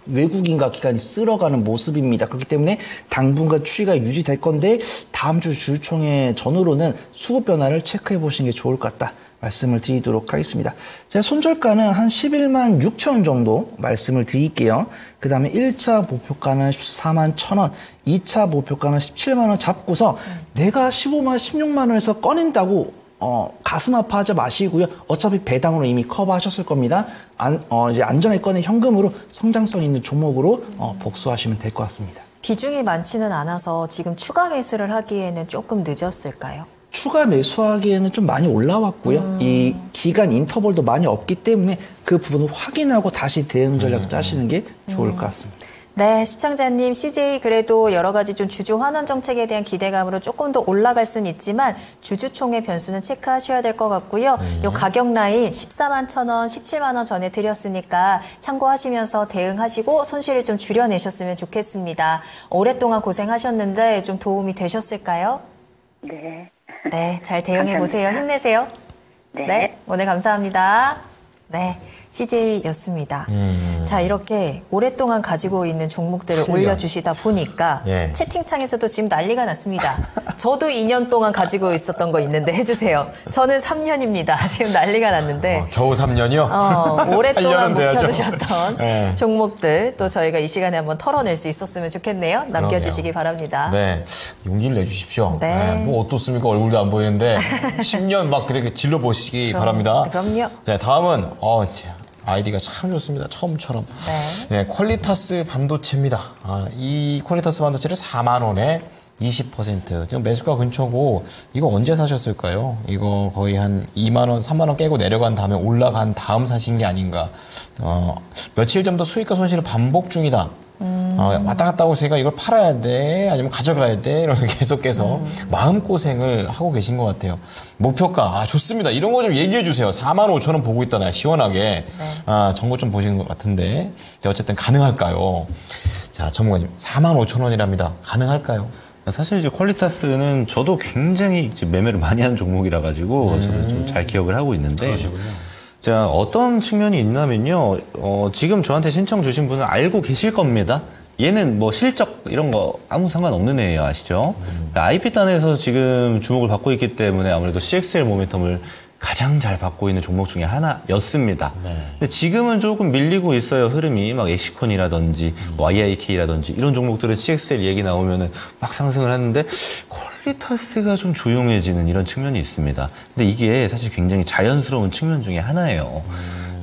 외국인과 기관이 쓸어가는 모습입니다. 그렇기 때문에 당분간 추이가 유지될 건데 다음 주 주총회 전후로는 수급 변화를 체크해 보시는 게 좋을 것 같다. 말씀을 드리도록 하겠습니다. 제가 손절가는 한 11만 6천 원 정도 말씀을 드릴게요. 그 다음에 1차 목표가는 14만 1천 원, 2차 목표가는 17만 원 잡고서 내가 15만, 16만 원에서 꺼낸다고 어, 가슴 아파하지 마시고요. 어차피 배당으로 이미 커버하셨을 겁니다. 안, 어, 이제 안전에 꺼낸 현금으로 성장성 있는 종목으로 어, 복수하시면 될 것 같습니다. 비중이 많지는 않아서 지금 추가 매수를 하기에는 조금 늦었을까요? 추가 매수하기에는 좀 많이 올라왔고요. 이 기간 인터벌도 많이 없기 때문에 그 부분을 확인하고 다시 대응 전략 짜시는 게 좋을 것 같습니다. 네, 시청자님, CJ 그래도 여러 가지 좀 주주 환원 정책에 대한 기대감으로 조금 더 올라갈 수는 있지만 주주총회 변수는 체크하셔야 될 것 같고요. 요 가격 라인 14만 천 원, 17만 원 전에 드렸으니까 참고하시면서 대응하시고 손실을 좀 줄여내셨으면 좋겠습니다. 오랫동안 고생하셨는데 좀 도움이 되셨을까요? 네. 네, 잘 대응해 보세요. 힘내세요. 네. 네, 오늘 감사합니다. 네, CJ였습니다. 자, 이렇게 오랫동안 가지고 있는 종목들을 올려주시다 보니까 예. 채팅창에서도 지금 난리가 났습니다. 저도 2년 동안 가지고 있었던 거 있는데 해주세요. 저는 3년입니다. 지금 난리가 났는데. 어, 겨우 3년이요? 어, 오랫동안 8년은 돼야죠. 묵혀두셨던 네. 종목들 또 저희가 이 시간에 한번 털어낼 수 있었으면 좋겠네요. 남겨주시기 바랍니다. 네. 용기를 내주십시오. 네. 네, 뭐 어떻습니까? 얼굴도 안 보이는데 10년 막 그렇게 질러 보시기 바랍니다. 그럼요. 네, 다음은 어, 자, 아이디가 참 좋습니다. 처음처럼. 네. 네, 퀄리타스 반도체입니다. 아, 이 퀄리타스 반도체를 4만 원에 20% 지금 매수가 근처고 이거 언제 사셨을까요? 이거 거의 한 2만 원, 3만 원 깨고 내려간 다음에 올라간 다음 사신 게 아닌가. 어, 며칠 전부터 수익과 손실을 반복 중이다. 어, 왔다 갔다 하고 있으니까 이걸 팔아야 돼? 아니면 가져가야 돼? 이렇게 계속해서 마음고생을 하고 계신 것 같아요. 목표가 아, 좋습니다. 이런 거 좀 얘기해 주세요. 4만 5천 원 보고 있다 나 시원하게. 아, 정보 좀 보신 것 같은데. 어쨌든 가능할까요? 자 전문가님 4만 5천 원이랍니다. 가능할까요? 사실 이제 퀄리타스는 저도 굉장히 이제 매매를 많이 하는 종목이라 가지고 저도 좀 잘 기억을 하고 있는데 자 어떤 측면이 있냐면요. 어, 지금 저한테 신청 주신 분은 알고 계실 겁니다 얘는 뭐 실적 이런 거 아무 상관없는 애예요 아시죠 IP 단에서 지금 주목을 받고 있기 때문에 아무래도 CXL 모멘텀을 가장 잘 받고 있는 종목 중에 하나였습니다. 근데 지금은 조금 밀리고 있어요. 흐름이 막 엑시콘이라든지 YIK라든지 이런 종목들은 CXL 얘기 나오면은 막 상승을 하는데 퀄리타스가 좀 조용해지는 이런 측면이 있습니다. 근데 이게 사실 굉장히 자연스러운 측면 중에 하나예요.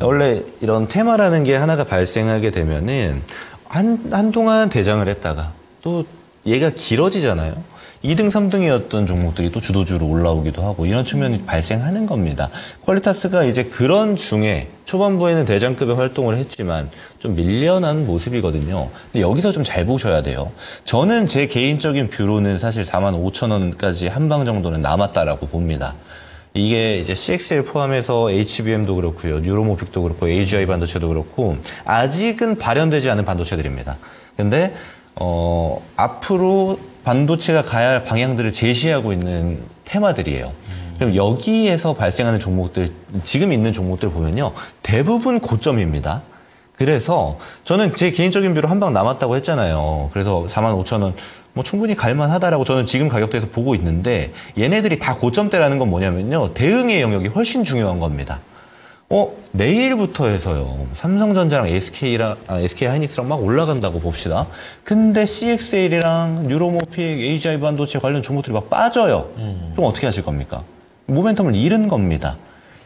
원래 이런 테마라는 게 하나가 발생하게 되면은 한, 한동안 대장을 했다가 또 얘가 길어지잖아요. 2등, 3등이었던 종목들이 또 주도주로 올라오기도 하고 이런 측면이 발생하는 겁니다. 퀄리타스가 이제 그런 중에 초반부에는 대장급의 활동을 했지만 좀 밀려난 모습이거든요. 근데 여기서 좀 잘 보셔야 돼요. 저는 제 개인적인 뷰로는 사실 4만 5천 원까지 한 방 정도는 남았다라고 봅니다. 이게 이제 CXL 포함해서 HBM도 그렇고요, 뉴로모픽도 그렇고, AGI 반도체도 그렇고, 아직은 발현되지 않은 반도체들입니다. 근데, 어, 앞으로 반도체가 가야 할 방향들을 제시하고 있는 테마들이에요. 그럼 여기에서 발생하는 종목들, 지금 있는 종목들 보면요, 대부분 고점입니다. 그래서 저는 제 개인적인 view로 한 방 남았다고 했잖아요. 그래서 4만 5천 원, 뭐 충분히 갈만하다라고 저는 지금 가격대에서 보고 있는데 얘네들이 다 고점대라는 건 뭐냐면요. 대응의 영역이 훨씬 중요한 겁니다. 어, 내일부터 해서요. 삼성전자랑 SK랑, 아, SK 하이닉스랑 막 올라간다고 봅시다. 근데 CXL이랑 neuromorphic, AGI 반도체 관련 종목들이 막 빠져요. 그럼 어떻게 하실 겁니까? 모멘텀을 잃은 겁니다.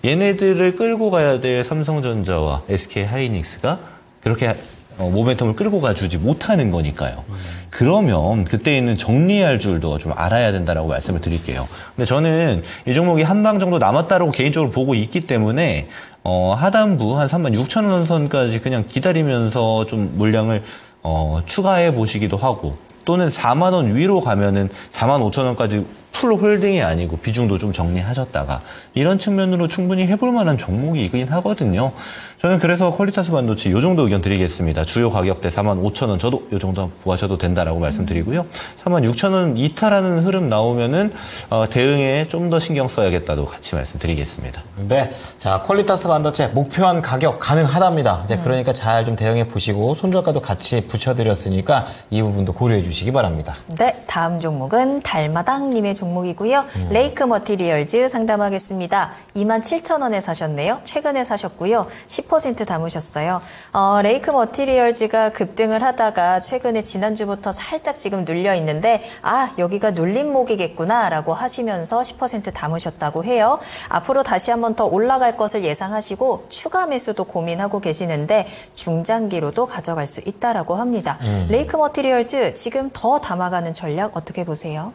얘네들을 끌고 가야 될 삼성전자와 SK 하이닉스가 그렇게 어, 모멘텀을 끌고 가주지 못하는 거니까요. 그러면 그때 있는 정리할 줄도 좀 알아야 된다라고 말씀을 드릴게요. 근데 저는 이 종목이 한 방 정도 남았다라고 개인적으로 보고 있기 때문에 어, 하단부 한 3만 6천 원 선까지 그냥 기다리면서 좀 물량을 어, 추가해 보시기도 하고 또는 4만 원 위로 가면은 4만 5천 원까지 full holding이 아니고 비중도 좀 정리하셨다가 이런 측면으로 충분히 해볼 만한 종목이긴 하거든요. 저는 그래서 퀄리타스 반도체 요 정도 의견 드리겠습니다. 주요 가격대 4만 5천 원 저도 요 정도 보유하셔도 된다라고 말씀드리고요. 4만 6천 원 이탈하는 흐름 나오면은 어, 대응에 좀 더 신경 써야겠다도 같이 말씀드리겠습니다. 네. 자, 퀄리타스 반도체 목표한 가격 가능하답니다. 이제 그러니까 잘 좀 대응해 보시고 손절가도 같이 붙여드렸으니까 이 부분도 고려해 주시기 바랍니다. 네, 다음 종목은 달마당님의 종목 이고요. 레이크 머티리얼즈 상담하겠습니다. 27,000원에 사셨네요. 최근에 사셨고요. 10% 담으셨어요. 어, 레이크 머티리얼즈가 급등을 하다가 최근에 지난주부터 살짝 지금 눌려 있는데 아, 여기가 눌림목이겠구나 라고 하시면서 10% 담으셨다고 해요. 앞으로 다시 한번 더 올라갈 것을 예상하시고 추가 매수도 고민하고 계시는데 중장기로도 가져갈 수 있다라고 합니다. 레이크 머티리얼즈 지금 더 담아가는 전략 어떻게 보세요?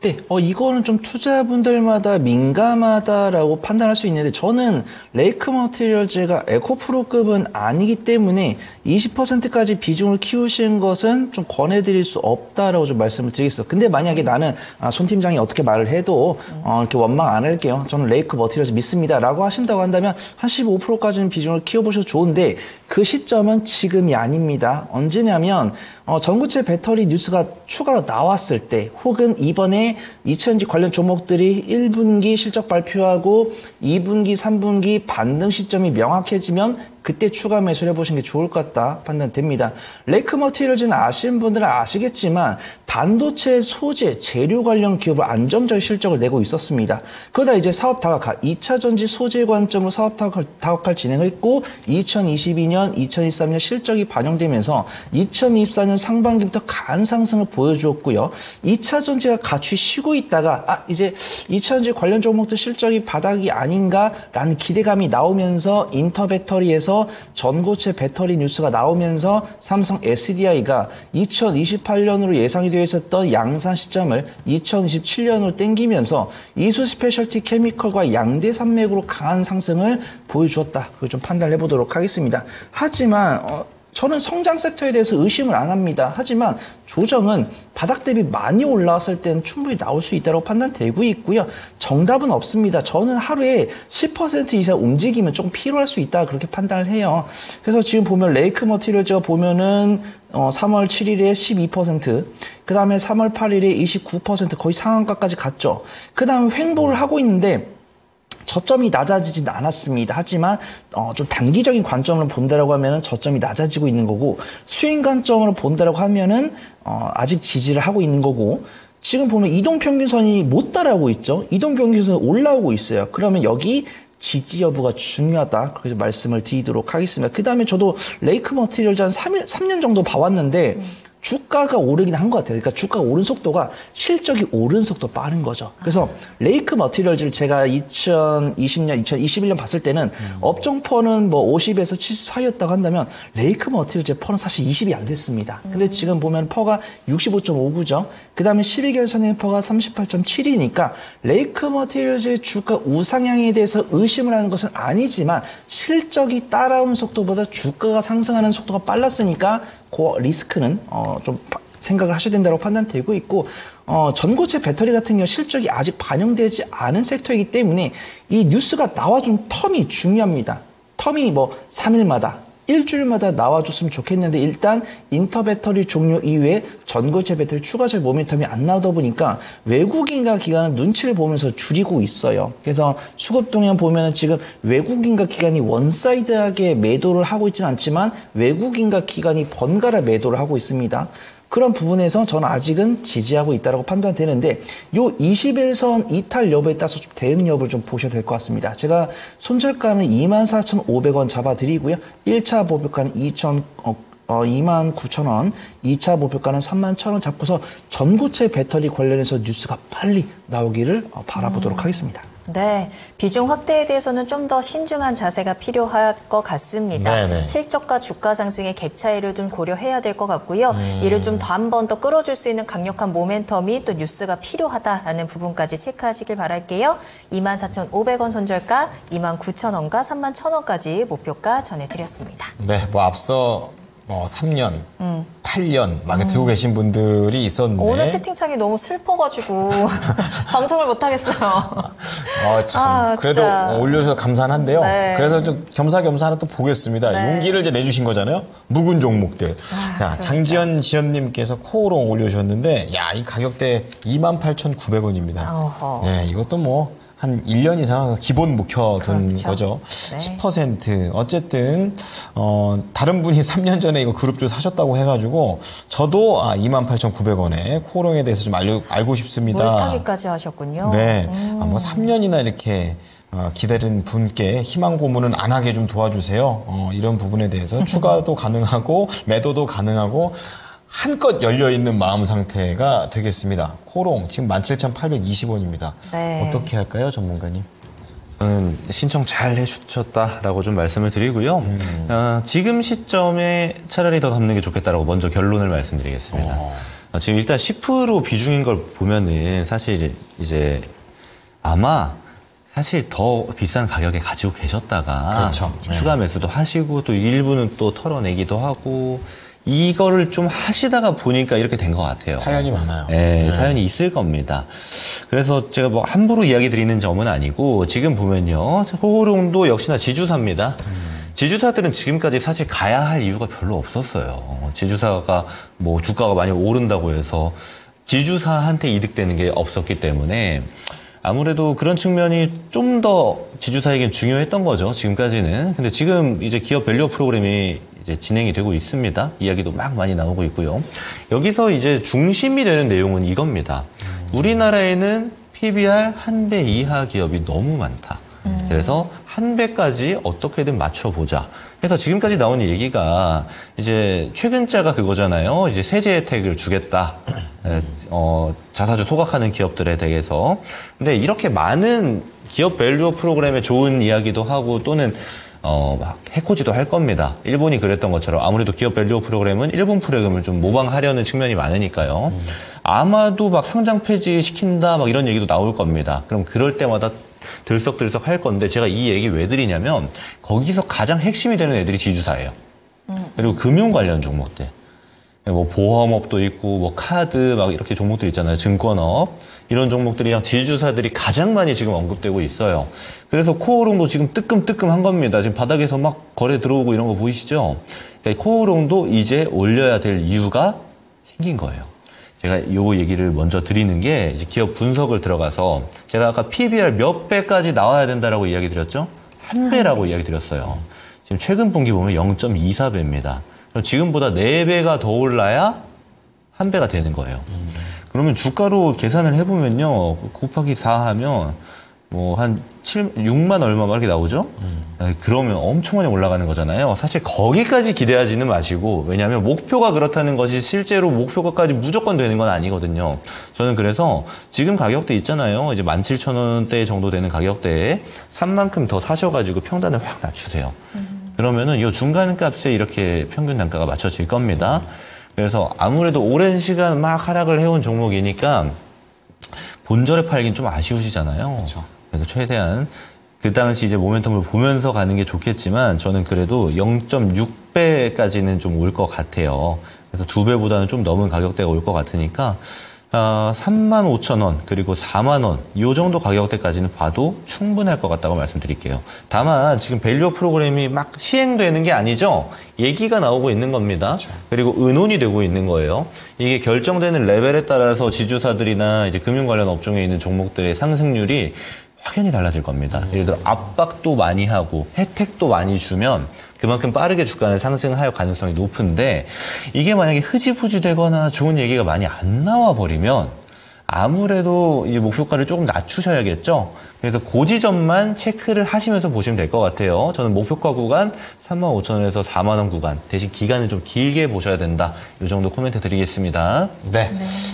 네, 어, 이거는 좀 투자분들마다 민감하다라고 판단할 수 있는데 저는 레이크 머티리얼즈가 에코프로급은 아니기 때문에 20%까지 비중을 키우신 것은 좀 권해드릴 수 없다라고 좀 말씀을 드리겠어요. 근데 만약에 나는 아, 손 팀장이 어떻게 말을 해도 어, 이렇게 원망 안 할게요. 저는 레이크 머티리얼즈 믿습니다라고 하신다고 한다면 한 15%까지는 비중을 키워보셔도 좋은데 그 시점은 지금이 아닙니다. 언제냐면 어, 전구체 배터리 뉴스가 추가로 나왔을 때 혹은 이번에 2000지 관련 종목들이 1분기 실적 발표하고 2분기, 3분기 반등 시점이 명확해지면 그때 추가 매수를 해보시는 게 좋을 것 같다 판단됩니다. 레이크 머티리얼즈는 아시는 분들은 아시겠지만 반도체 소재, 재료 관련 기업을 안정적인 실적을 내고 있었습니다. 그러다 이제 사업 다각화, 2차 전지 소재 관점으로 사업 다각화, 다각화를 진행을 했고 2022년, 2023년 실적이 반영되면서 2024년 상반기부터 강한 상승을 보여주었고요. 2차 전지가 같이 쉬고 있다가 아 이제 2차 전지 관련 종목들 실적이 바닥이 아닌가라는 기대감이 나오면서 인터배터리에서 대해서 전고체 배터리 뉴스가 나오면서 삼성 SDI가 2028년으로 예상이 되어 있었던 양산 시점을 2027년으로 땡기면서 이수 스페셜티 케미컬과 양대 산맥으로 강한 상승을 보여주었다. 그걸 좀 판단해 보도록 하겠습니다. 하지만 어, 저는 성장 섹터에 대해서 의심을 안 합니다. 하지만 조정은 바닥 대비 많이 올라왔을 때는 충분히 나올 수 있다고 판단되고 있고요. 정답은 없습니다. 저는 하루에 10% 이상 움직이면 조금 필요할 수 있다 그렇게 판단을 해요. 그래서 지금 보면 레이크 머티리얼즈가 보면은 어, 3월 7일에 12%, 그 다음에 3월 8일에 29% 거의 상한가까지 갔죠. 그 다음에 횡보를 하고 있는데 저점이 낮아지진 않았습니다. 하지만 어, 좀 단기적인 관점으로 본다라고 하면은 저점이 낮아지고 있는 거고 수익 관점으로 본다라고 하면은 어, 아직 지지를 하고 있는 거고 지금 보면 이동 평균선이 못 따라오고 있죠. 이동 평균선이 올라오고 있어요. 그러면 여기 지지 여부가 중요하다. 그렇게 말씀을 드리도록 하겠습니다. 그 다음에 저도 레이크 머티리얼즈 한 3일, 3년 정도 봐왔는데 주가가 오르긴 한 것 같아요. 그러니까 주가가 오른 속도가 실적이 오른 속도 빠른 거죠. 그래서 레이크 머티리얼즈를 제가 2020년, 2021년 봤을 때는 업종 PER은 뭐 50에서 70 사이였다고 한다면 레이크 머티리얼즈 PER은 사실 20이 안 됐습니다. 근데 지금 보면 PER가 65.59죠. 그 다음에 12개월 선의 PER가 38.7이니까 레이크 머티리얼즈의 주가 우상향에 대해서 의심을 하는 것은 아니지만 실적이 따라오는 속도보다 주가가 상승하는 속도가 빨랐으니까 그 리스크는 어, 좀 파- 생각을 하셔야 된다고 판단되고 있고 어, 전고체 배터리 같은 경우 실적이 아직 반영되지 않은 섹터이기 때문에 이 뉴스가 나와준 term이 중요합니다. term이 뭐 3일마다 일주일마다 나와줬으면 좋겠는데 일단 인터 배터리 종료 이후에 전고체 배터리 추가적 모멘텀이 안 나오다 보니까 외국인과 기관은 눈치를 보면서 줄이고 있어요. 그래서 수급 동향 보면은 지금 외국인과 기관이 one side하게 매도를 하고 있지는 않지만 외국인과 기관이 번갈아 매도를 하고 있습니다. 그런 부분에서 저는 아직은 지지하고 있다고 판단되는데 요 21선 이탈 여부에 따라서 좀 대응 여부를 좀 보셔야 될 것 같습니다. 제가 손절가는 24,500원 잡아드리고요. 1차 목표가는 2,000 어, 어, 29,000원, 2차 목표가는 31,000원 잡고서 전고체 배터리 관련해서 뉴스가 빨리 나오기를 어, 바라보도록 하겠습니다. 네, 비중 확대에 대해서는 좀 더 신중한 자세가 필요할 것 같습니다. 네네. 실적과 주가 상승의 갭 차이를 좀 고려해야 될 것 같고요. 음. 이를 좀더한번 더 끌어줄 수 있는 강력한 모멘텀이 또 뉴스가 필요하다라는 부분까지 체크하시길 바랄게요. 24,500원 손절가, 29,000원과 31,000원까지 목표가 전해드렸습니다. 네, 뭐 앞서 뭐 3년, 8년 막 들고 계신 분들이 있었는데 오늘 채팅창이 너무 슬퍼가지고 방송을 못 하겠어요. 어, 참 아, 그래도. 올려서 감사한데요. 네. 그래서 좀 겸사겸사 하나 또 보겠습니다. 네. 용기를 이제 내주신 거잖아요. 묵은 종목들. 아, 자, 장지연 지연님께서 코오롱 올려주셨는데, 야, 이 가격대 28,900원입니다. 어허. 네, 이것도 뭐. 한 1년 이상 기본 묵혀둔 그렇죠. 거죠. 네. 10% 어쨌든 어 다른 분이 3년 전에 이거 그룹주 사셨다고 해가지고 저도 아 28,900원에 코오롱에 대해서 좀 알려, 알고 싶습니다. 물타기까지 하셨군요. 네. 아, 뭐 3년이나 이렇게 어, 기다린 분께 희망 고문은 안 하게 좀 도와주세요. 어, 이런 부분에 대해서 추가도 가능하고 매도도 가능하고 한껏 열려 있는 마음 상태가 되겠습니다. 코롱 지금 17,820원입니다. 네. 어떻게 할까요, 전문가님? 저는 신청 잘 해주셨다라고 좀 말씀을 드리고요. 어, 지금 시점에 차라리 더 담는 게 좋겠다라고 먼저 결론을 말씀드리겠습니다. 어, 지금 일단 10% 비중인 걸 보면은 사실 이제 아마 사실 더 비싼 가격에 가지고 계셨다가 그렇죠. 추가 매수도 하시고 또 일부는 또 털어내기도 하고 이거를 좀 하시다가 보니까 이렇게 된 것 같아요. 사연이 많아요. 네, 사연이 있을 겁니다. 그래서 제가 뭐 함부로 이야기 드리는 점은 아니고 지금 보면요. 코오롱도 역시나 지주사입니다. 지주사들은 지금까지 사실 가야 할 이유가 별로 없었어요. 지주사가 뭐 주가가 많이 오른다고 해서 지주사한테 이득되는 게 없었기 때문에 아무래도 그런 측면이 좀 더 지주사에겐 중요했던 거죠. 지금까지는. 근데 지금 이제 기업 value 프로그램이 이제 진행이 되고 있습니다. 이야기도 막 많이 나오고 있고요. 여기서 이제 중심이 되는 내용은 이겁니다. 우리나라에는 PBR 한 배 이하 기업이 너무 많다. 그래서 한 배까지 어떻게든 맞춰보자. 해서 지금까지 나온 얘기가 이제 최근자가 그거잖아요. 이제 세제 혜택을 주겠다. 에, 어, 자사주 소각하는 기업들에 대해서. 근데 이렇게 많은 기업 value 프로그램에 좋은 이야기도 하고 또는 어, 막 해코지도 할 겁니다. 일본이 그랬던 것처럼 아무래도 기업 value 프로그램은 일본 프로그램을 좀 모방하려는 측면이 많으니까요. 아마도 막 상장 폐지 시킨다 막 이런 얘기도 나올 겁니다. 그럼 그럴 때마다 들썩들썩 할 건데 제가 이 얘기 왜 드리냐면 거기서 가장 핵심이 되는 애들이 지주사예요. 그리고 금융 관련 종목들. 뭐 보험업도 있고 뭐 카드 막 이렇게 종목들 있잖아요. 증권업 이런 종목들이랑 지주사들이 가장 많이 지금 언급되고 있어요. 그래서 코오롱도 지금 뜨끔뜨끔한 겁니다. 지금 바닥에서 막 거래 들어오고 이런 거 보이시죠? 그러니까 코오롱도 이제 올려야 될 이유가 생긴 거예요. 제가 요 얘기를 먼저 드리는 게 이제 기업 분석을 들어가서 제가 아까 PBR 몇 배까지 나와야 된다라고 이야기 드렸죠? 한 배라고 이야기 드렸어요. 지금 최근 분기 보면 0.24배입니다. 그럼 지금보다 4배가 더 올라야 한 배가 되는 거예요. 그러면 주가로 계산을 해보면요. 곱하기 4 하면 뭐한 7, 6만 얼마 막 이렇게 나오죠? 네, 그러면 엄청 많이 올라가는 거잖아요. 사실 거기까지 기대하지는 마시고, 왜냐하면 목표가 그렇다는 것이 실제로 목표가까지 무조건 되는 건 아니거든요. 저는 그래서 지금 가격대 있잖아요. 이제 17,000원대 정도 되는 가격대에 산만큼 더 사셔가지고 평단을 확 낮추세요. 그러면은 이 중간 값에 이렇게 평균 단가가 맞춰질 겁니다. 그래서 아무래도 오랜 시간 막 하락을 해온 종목이니까 본절에 팔긴 좀 아쉬우시잖아요. 그 래서 최대한 그 당시 이제 모멘텀을 보면서 가는 게 좋겠지만 저는 그래도 0.6배까지는 좀 올 것 같아요. 그래서 두 배보다는 좀 넘은 가격대가 올 것 같으니까 아, 3만 5천 원 그리고 4만 원이 정도 가격대까지는 봐도 충분할 것 같다고 말씀드릴게요. 다만 지금 value 프로그램이 막 시행되는 게 아니죠. 얘기가 나오고 있는 겁니다. 그리고 의논이 되고 있는 거예요. 이게 결정되는 레벨에 따라서 지주사들이나 이제 금융 관련 업종에 있는 종목들의 상승률이 확연히 달라질 겁니다. 예를 들어 압박도 많이 하고 혜택도 많이 주면 그만큼 빠르게 주가는 상승할 가능성이 높은데 이게 만약에 흐지부지 되거나 좋은 얘기가 많이 안 나와 버리면 아무래도 이제 목표가를 조금 낮추셔야겠죠. 그래서 그 지점만 체크를 하시면서 보시면 될 것 같아요. 저는 목표가 구간 3만 5천 원에서 4만 원 구간 대신 기간을 좀 길게 보셔야 된다. 이 정도 코멘트 드리겠습니다. 네.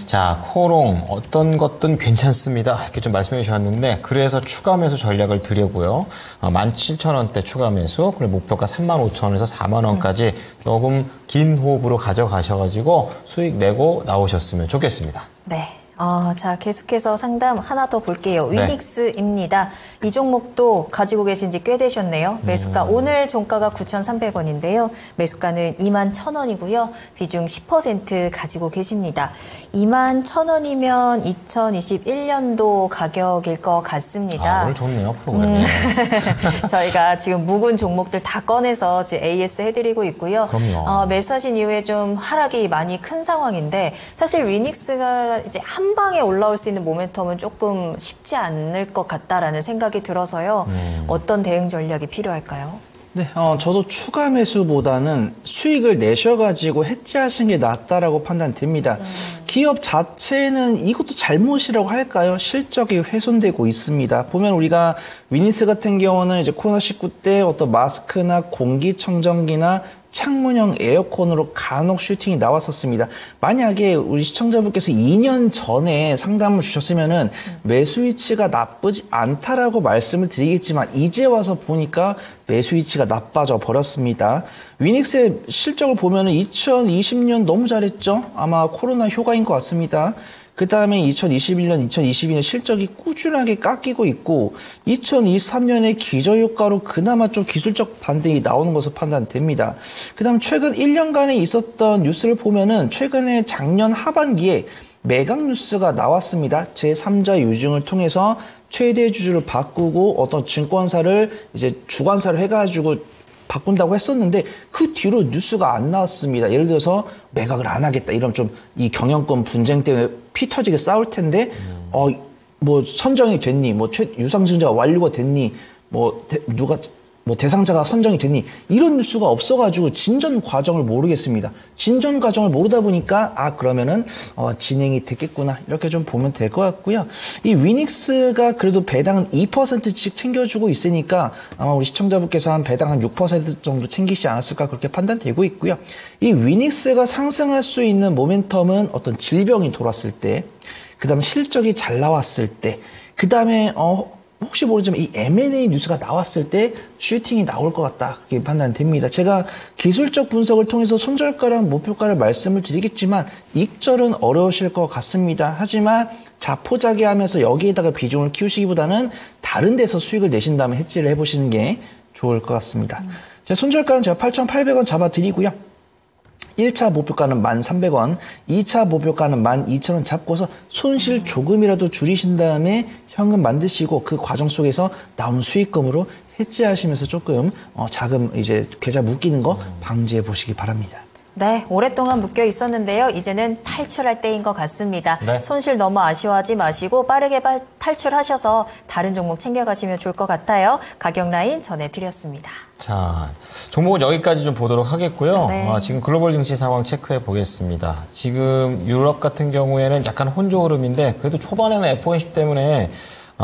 자, 코롱 어떤 것든 괜찮습니다. 이렇게 좀 말씀해 주셨는데 그래서 추가 매수 전략을 드려고요. 어, 17,000원대 추가 매수, 그리고 목표가 35,000원에서 4만 원까지 조금 긴 호흡으로 가져가셔가지고 수익 내고 나오셨으면 좋겠습니다. 네. 어, 자, 계속해서 상담 하나 더 볼게요. 네. 위닉스입니다. 이 종목도 가지고 계신 지 꽤 되셨네요. 매수가 오늘 종가가 9,300원인데요. 매수가는 2만 1,000원이고요. 비중 10% 가지고 계십니다. 2만 1,000원이면 2021년도 가격일 것 같습니다. 아, 오늘 좋네요, 프로그램이. 저희가 지금 묵은 종목들 다 꺼내서 지금 AS 해드리고 있고요. 그럼요. 어, 매수하신 이후에 좀 하락이 많이 큰 상황인데 사실 위닉스가 이제 한 방에 올라올 수 있는 모멘텀은 조금 쉽지 않을 것 같다라는 생각이 들어서요. 음. 어떤 대응 전략이 필요할까요? 네, 어, 저도 추가 매수보다는 수익을 내셔가지고 해지하시는 게 낫다라고 판단됩니다. 기업 자체는 이것도 잘못이라고 할까요? 실적이 훼손되고 있습니다. 보면 우리가 위니스 같은 경우는 이제 코로나19 때 어떤 마스크나 공기청정기나 창문형 에어컨으로 간혹 슈팅이 나왔었습니다. 만약에 우리 시청자분께서 2년 전에 상담을 주셨으면은 매수 위치가 나쁘지 않다라고 말씀을 드리겠지만 이제 와서 보니까 매수 위치가 나빠져 버렸습니다. 위닉스의 실적을 보면은 2020년 너무 잘했죠. 아마 코로나 효과인 것 같습니다. 그 다음에 2021년, 2022년 실적이 꾸준하게 깎이고 있고 2023년에 기저효과로 그나마 좀 기술적 반등이 나오는 것으로 판단됩니다. 그 다음 최근 1년간에 있었던 뉴스를 보면은 최근에 작년 하반기에 매각 뉴스가 나왔습니다. 제3자 유증을 통해서 최대 주주를 바꾸고 어떤 증권사를 이제 주관사를 해가지고 바꾼다고 했었는데 그 뒤로 뉴스가 안 나왔습니다. 예를 들어서 매각을 안 하겠다. 이러면 좀이 경영권 분쟁 때문에 피 터지게 싸울 텐데 어뭐 선정이 됐니? 뭐 최, 유상증자가 완료가 됐니? 뭐 대- 누가 뭐 대상자가 선정이 됐니 이런 뉴스가 없어가지고 진전 과정을 모르겠습니다. 진전 과정을 모르다 보니까 아 그러면은 어, 진행이 됐겠구나 이렇게 좀 보면 될 것 같고요. 이 위닉스가 그래도 배당은 2%씩 챙겨주고 있으니까 아마 우리 시청자분께서 한 배당 한 6% 정도 챙기지 않았을까 그렇게 판단되고 있고요. 이 위닉스가 상승할 수 있는 모멘텀은 어떤 질병이 돌았을 때, 그 다음에 실적이 잘 나왔을 때, 그 다음에 어 혹시 모르지만 이 M&A 뉴스가 나왔을 때 슈팅이 나올 것 같다 그렇게 판단됩니다. 제가 기술적 분석을 통해서 손절가랑 목표가를 말씀을 드리겠지만 익절은 어려우실 것 같습니다. 하지만 자포자기 하면서 여기에다가 비중을 키우시기보다는 다른 데서 수익을 내신 다음에 해지를 해보시는 게 좋을 것 같습니다. 자, 손절가는 제가 8,800원 잡아드리고요. 1차 목표가는 1,300원, 2차 목표가는 12,000원 잡고서 손실 조금이라도 줄이신 다음에 현금 만드시고 그 과정 속에서 나온 수익금으로 해지하시면서 조금 어, 자금 이제 계좌 묶이는 거 방지해 보시기 바랍니다. 네, 오랫동안 묶여 있었는데요. 이제는 탈출할 때인 것 같습니다. 네. 손실 너무 아쉬워하지 마시고 빠르게 발- 탈출하셔서 다른 종목 챙겨가시면 좋을 것 같아요. 가격 라인 전해드렸습니다. 자, 종목은 여기까지 좀 보도록 하겠고요. 네. 아, 지금 글로벌 증시 상황 체크해 보겠습니다. 지금 유럽 같은 경우에는 약간 혼조 흐름인데 그래도 초반에는 F110 때문에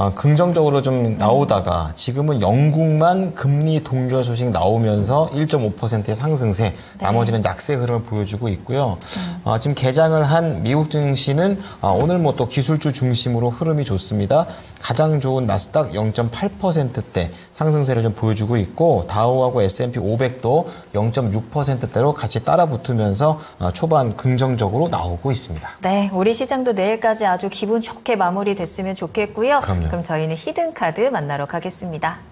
어, 긍정적으로 좀 나오다가 지금은 영국만 금리 동결 소식 나오면서 1.5%의 상승세, 나머지는 약세 흐름을 보여주고 있고요. 어, 지금 개장을 한 미국 증시는 어, 오늘 뭐 또 기술주 중심으로 흐름이 좋습니다. 가장 좋은 나스닥 0.8%대 상승세를 좀 보여주고 있고 다우하고 S&P 500도 0.6%대로 같이 따라 붙으면서 어, 초반 긍정적으로 나오고 있습니다. 네, 우리 시장도 내일까지 아주 기분 좋게 마무리됐으면 좋겠고요. 그럼요. 그럼 저희는 히든 카드 만나러 가겠습니다.